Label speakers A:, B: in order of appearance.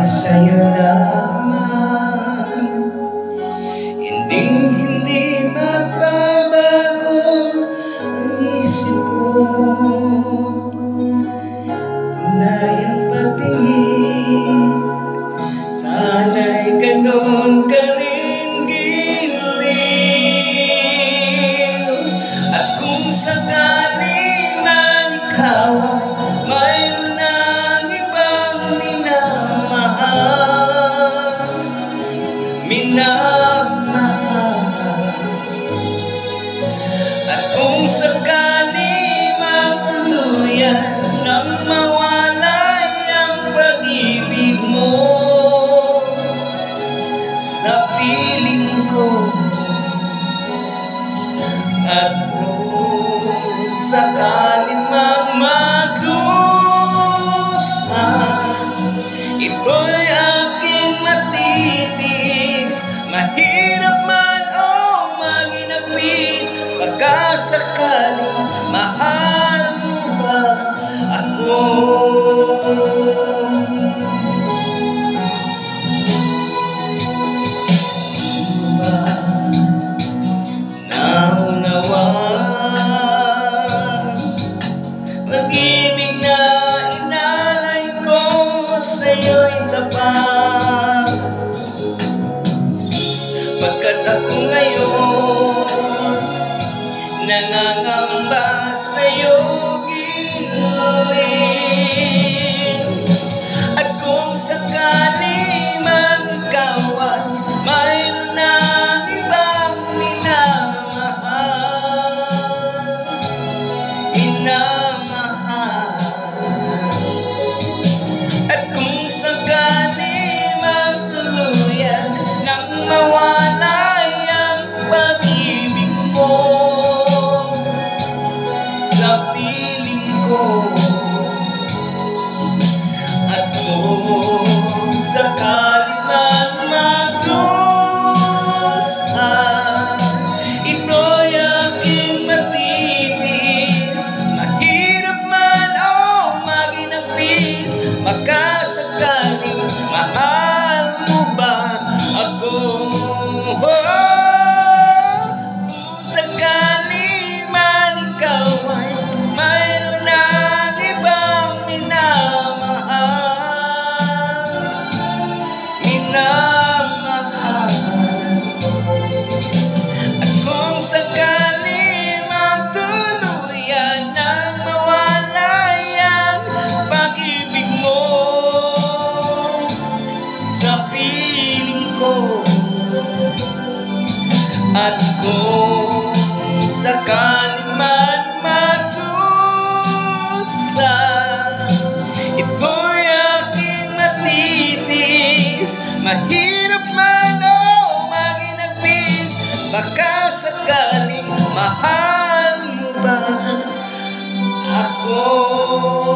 A: Sa'yo lamang maginapis Pagkasakaling mahal mo ba ako? Pag-ibig na inalay ko sa'yo'y tapat. Pagkat ako ngayon Nangangamba sa'yo ginuin At kung sakali man na ibang minamahal. Minamahal At kung sakali man matusa Ito'y aking matitis Mahirap man o oh, maginagpis Baka sakaling mahal mo ba ako?